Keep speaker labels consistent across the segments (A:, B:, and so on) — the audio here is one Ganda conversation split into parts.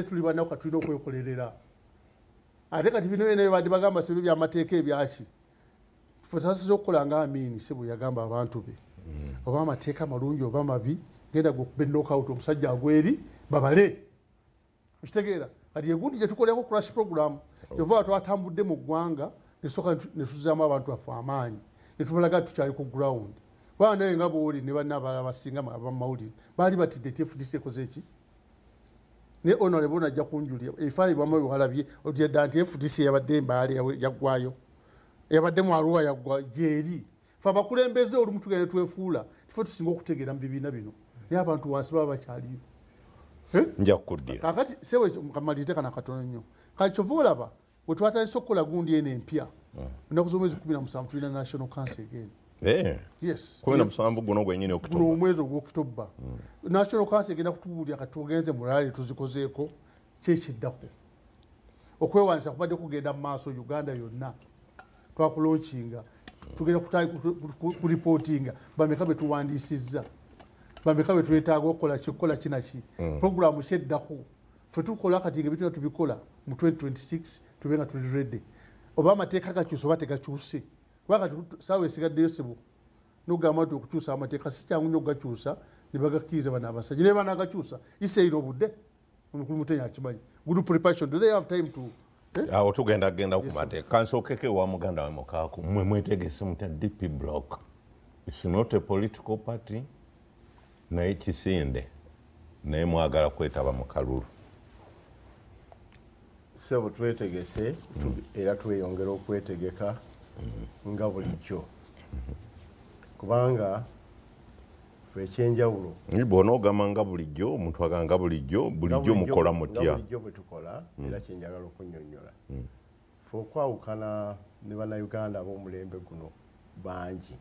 A: tuli banaku katulina okwekolerera. Ate kati bino byona bibadde bagamba sebe byamateeka ebyaki fe tasiza okukola nga amiini si bwe yagamba abantu be. Oba amateeka malungi oba mabi genda gekuba enokout omusajja agweri babale. Okitegeera kati egundi gyetukoleko crash program kyova twatambudde mu ggwanga nesooka netuzaamu abantu baffe amaanyi netubalaga tukyali ku ground. Kubanga naye nga bwoli ne banna abalala basinga abamawulire baali batidde tfdc ekoze eki ne honorable najja kunjulira ebifaananyi bwamu biwalabye otyedda nti fdc yabadde embaale yaggwayo. Eyabadde mwaluwa yaggwa gyeri. Fe abakulembeze olumu tugenda twefuula tife tusinga okutegeera mu bibiina bino. Naye abantu wansi baba bakyaliyo.
B: Nja kukuddira.
A: Kakati sewe kamalize kana katono nnyo. Kati kyova olaba bwe twatandise okukola gundi eno empya ennaku z'omwezi kumi na musanvu tulina national council again.
B: Eh, kumi na musanvu guno gwenyini
A: guno omwezi ogwokutobba national council egenda kutubuulira kati tugenze mulaale tuzikozeeko kyekyeddako okwewanisa kubadde kugenda mu maaso uganda yonna twakulonkinga tugenda kuripootinga bameka betuwandiisizza bameka betwetaaga okukola kikola kinaki programu kyeddako fe tukola kati nga bituna tubikola mu 2026 tube nga tuli redde oba amateeka gakyuse oba tegakyuse kuba kati saawa esigaddeyo sebo nogamba nti okukyusa amateeka si kyangu nnyo okugakyusa ne bagakkiriza bano abasajja naye banagakyusa iseire obudde omukulu mutenya akimanyi good preparation do they have time to
B: awo tugenda genda ku mateeka kansookeko ewa muganda we mukaaku mmwe mwetegese mutya dp block. Its not a political party naye kisinde naye mwagala kwetaba mu kalulu
C: sebo twetegese tu- era tweyongera okwetegeka nga bulijjo kubanga fe ekyenjawulo.
B: Naye bw'ona ogamba nga bulijjo omuntu agamba nga bulijjo bulijjo mukola mutya.
C: bulijjo bwe tukola era kyenjagala okunyonnyola fe okwawukana ne bannayuganda ab'omulembe guno bangi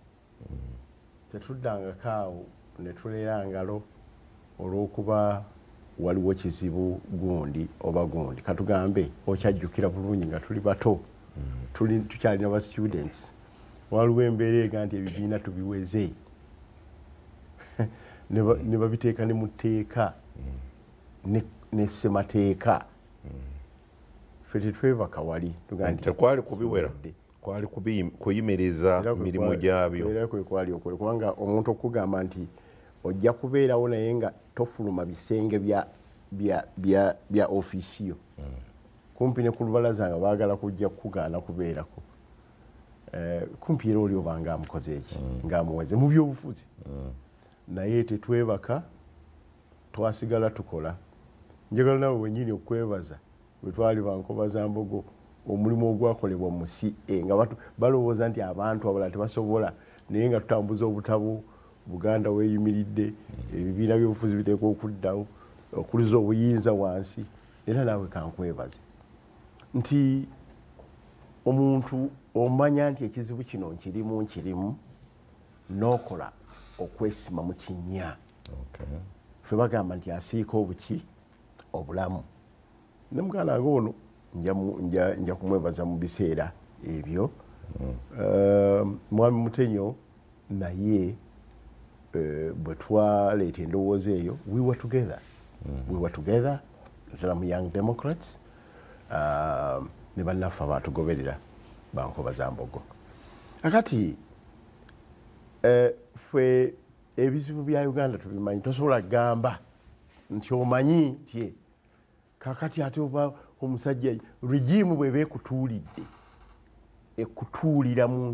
C: tetuddangako awo ne tulera ngalo olw'okuba waliwo kizibu gundi oba gundi. Katugambe okyajjukira bulungi nga tuli bato tukyalina ba students. Waliwo embeera ega nti ebibiina tubiweze. Ne ba- ne babiteeka ne mu tteeka ne- ssemateeka. Ffe tetwebaka wali
B: tekwali kubiwera? kwali kuyimiriza mirimu gyabyo?
C: era kwe kwali okwole kubanga omuntu okugamba nti ojja kubeerawo naye nga tofuluma bisenge bya, bya, bya, bya ofiisi yo kumpi ne ku lubalaza nga baagala kujja kukugaana kubeerako. Eh, kumpi era oli oba ngaamukoze eki ngaamuweze mu byobufuzi. Naye tetwebaka twasigala tukola. Njagala nawe wenyini okwebaza bwe twali bankoba za mbogo omulimu ogwakolebwa mu ca nga balowooza nti abantu abalala tebasobola naye nga tutambuza obutabo buganda weeyimiridde ebibiina byobufuzi biteekwa okuddawo okuliza obuyinza wansi era naawe kankwebaze nti omuntu omanya nti ekizibu kino nkirimu nkirimu n'okola okwesima mu kinnya.
B: Okay.
C: ffe bagamba nti asiika obuki obulamu. Ne muganda wange ono nja kumwebaza mu biseera ebyo. Eh, mwami mutenyo naye eh, bwe twaleeta endowooza eyo we were together. We were together ddala mu young democrats ne bannaffe abatugoberera bankoba za mbogo akati eh, ffe ebizibu bya uganda tubimanyi tosobola gamba nti omanyi nti kakati ate oba omusajja regimu bweba ekutuulidde ekutuulira mu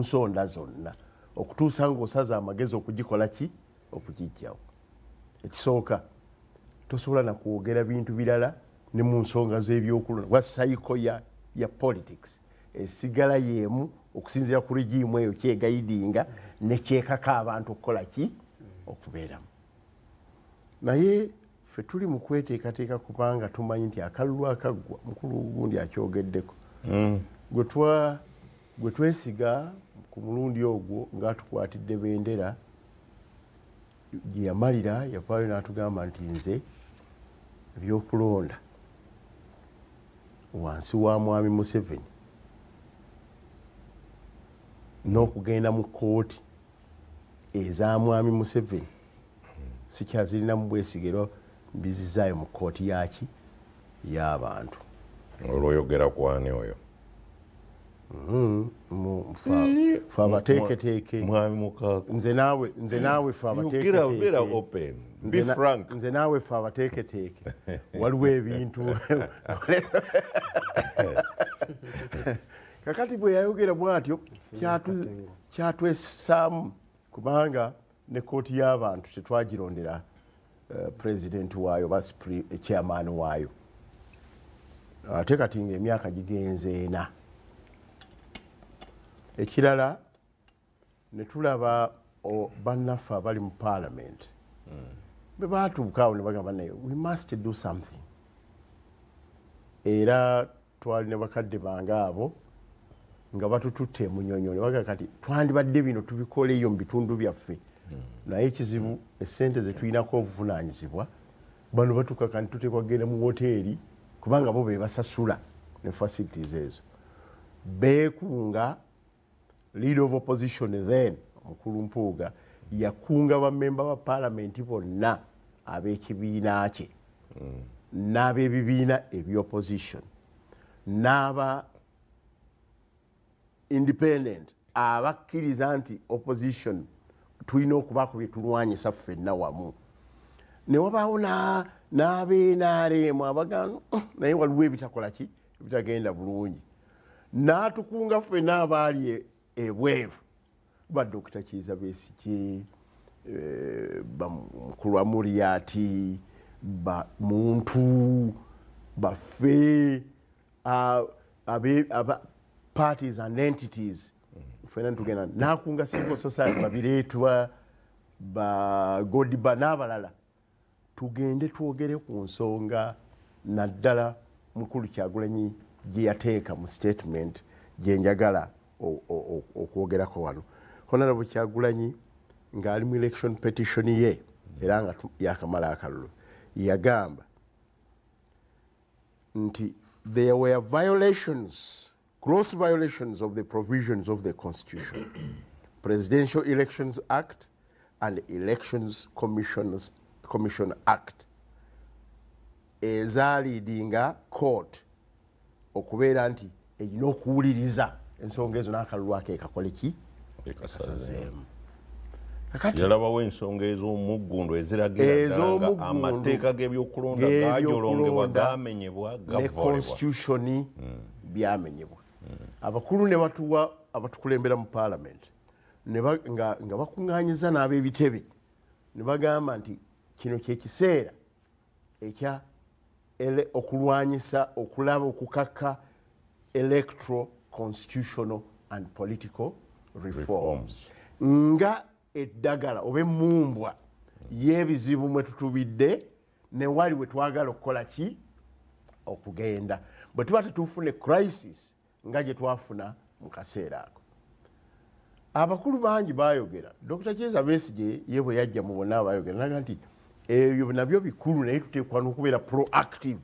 C: nsonda zonna okutuusa ngaosaza amagezi okugikola ki? Okugijjawo ekisooka tosobola nakwogera bintu birala ne mu nsonga z'ebyokulonda. Wa sayiko ya, ya politics. Esigala yeemu okusinziira ku regimu eyo kyegayidinga nekyekaka abantu okukola ki? Okubeeramu. Naye ffe tuli mu kweteekateeka kubanga tumanyi nti akalulu akaggwa mukulu gundi akyogeddeko. Twa- gwe twesiga ku mulundi ogwo ngaatukwatidde bendera gye yamalira yavaayo n'atugamba nti nze ebyokulonda wansi wa mwami museveni. N'okugenda mu kooti eza mwami museveni. Sikyazirina mu bwesigero mbizizaayo mu kooti yaki y'abantu.
B: Olwoyogera kwani oyo?
C: Fa- fe abateeketeeke. Nze naawe nze naawe fe abateeketeeke. nze naawe fe abateeketeeke. Waliwo ebintu kakati bwe yayogera bwatyo kyatwesaamu kubanga ne kooti y'abantu tetwagirondera eh, pulezidenti waayo oba spri- chairman waayo. Ate kati nga emyaka gigenze ena. Ekirala ne tulaba bannaffe abali mu parliament. Bwe batuuka awo ne bagamba naye we must do something era twali ne bakadde bange abo nga batututte emunyonyo ne bagaa kati twandibadde bino tubikoleyo mu bitundu byaffe. Naye ekizibu esente zetulinako obuvunanyizibwa bano batuuka kanti tutekwa kgenda mu woteeri kubanga bo bebasasula ne facilities ezo. Beekunga leader of opposition then omukulu mpuuga yakunga bamemba ba palamenti bonna ab'ekibiina kye n'ab'ebibiina ebyopposition n'aba independent abakkiriza nti opposition tulina okubaako bye tulwanyisa ffenna wamu. Ne wabaawo na- n'abeenaaleemu abagano naye waliwo ebitakola ki? Ebitagenda bulungi. N'atukunga ffenna abaali e- ebweru. Ba dokita kiiza besigye eh, mukulu wa muriati muntu baffe parties and entities. Fena tugenda. Nakunga civil society babireetwa ba godiba n'abalala. Tugende twogere ku nsonga naddala mukulu kyagulanyi gye yateeka mu statement gye njagala o- o- o- okwogerako wano. Honorable kyagulanyi ng'ali mu election petition ye era nga yakamala akalulu yagamba nti there were violations gross violations of the provisions of the constitution. Presidential elections act and elections commissions, commission act. Ezaliidinga court okubeera nti erina okuwuliriza ensonga ezo n'akalulu ekakoleki ekasazeemu. Ki
B: yalabawo ensonga ez'omuggundo eziragira amateeka g'ebyokulonda gajolongebwa gamenyebwa
C: ne
B: gavolebwa
C: constitution byamenyebwa. Abakulu ne batuwa abatukulembera mu ba- nga bakuŋŋanyiza n'ab'ebitebe ne bagamba nti kino kyekiseera ekya ele- okulwanyisa okulaba okukaka electoral constitutional and political reforms. Nga eddagala oba emumbwa y'ebizibu mwe tutubidde ne wali we twagala okukola ki? Okugenda. Bwe tuba tetufune crisis nga gye twafuna mu kaseera ako. Abakulu bangi bayogera dr kiza besigye ye bwe yajja mu bonna abayogera naga nti ebyo nabyo bikulu naye tuteekwa n'okubeera proactive.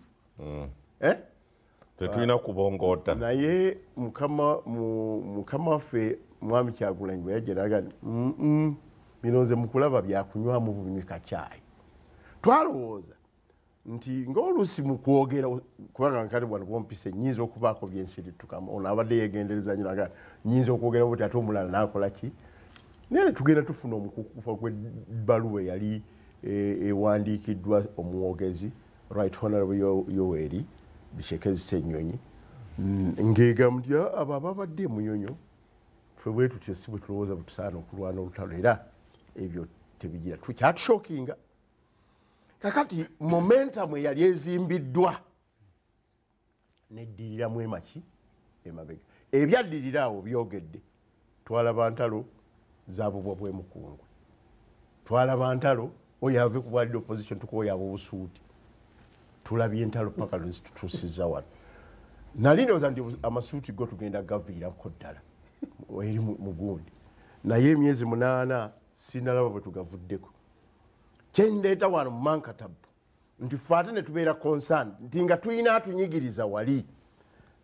C: Eh?
B: tetulina kubongoota.
C: Naye mukama mu- mukama waffe mwami kyagulanyi bwe "Mm, mm, bino nze mukulaba byakunywamu bunyika kyayi. Twalowooza nti ngaoluusi mu kwogera kubanga nkati bwano bwompisa nyinza okubaako byensiritukamu. Ono abadde yegendereza nyo naga nyinza okwogera buti ate omulala nakola ki? Naye ne tugenda tufuna omukukufa gw'ebbaluwa eyali eh, ewandiikiddwa omuwogezi right honorable Yo- yoweri bishekezi ssenyonyi ng'egamba nti "Ah, abo ababadde emunyonyo ffe bwe tutyo si bwe tulowooza bwe tusaana okulwana olutalo era ebyo tebigira. Tukyatushokinga kakati momentum eyali ezimbiddwa neddiriramu emaki emabega ebyaddirira awo byogedde twalaba ntalo zabubwa bwemukungwe twalaba ntalo oyo ave ku bwalidde opposition tukoyaba obusuuti tulabye entalo paka lwezitutuusiza wano. Nali ndowooza nti amasuuti go tugenda gaviirako ddala eri mu gundi. Naye emyezi munaana sinalaba bwe tugavuddeko. Kyendeeta wano mu mankatabu nti fe ate ne tubeera concern nti nga tulina atunyigiriza wali.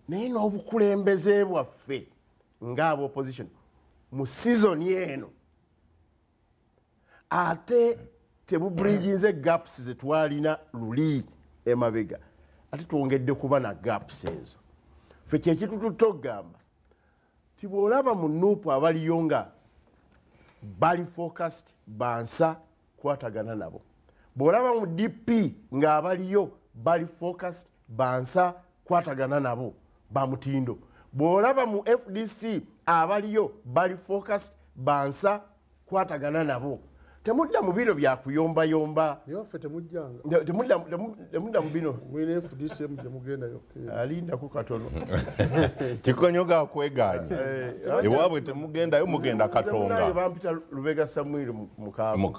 C: Naye n'obukulembeze bwaffe ngaaba opposition mu sizoni eno ate tebuburiginze gaps zetwalina luli emabega ate twongedde kuba na gaps ezo. Fe kyekitututta okugamba ti bwolaba mu nuupu abaliyo nga bali focused bansa kwatagana nabo. Bwolaba mu dp ng'abaliyo bali focused bansa kwatagana nabo bamutindo bwolaba mu fdc abaliyo bali focused bansa kwatagana nabo temudda mu bino byakuyombayomba Te- temudda temu- temudda mu bino
A: mwine fdcm gye mugendayo
C: alindako katono.
B: Kikonyoga akweganye ewaabwe temugendayo mugenda katonga.
C: bampita lubega samwiri mukaaga
B: Muka-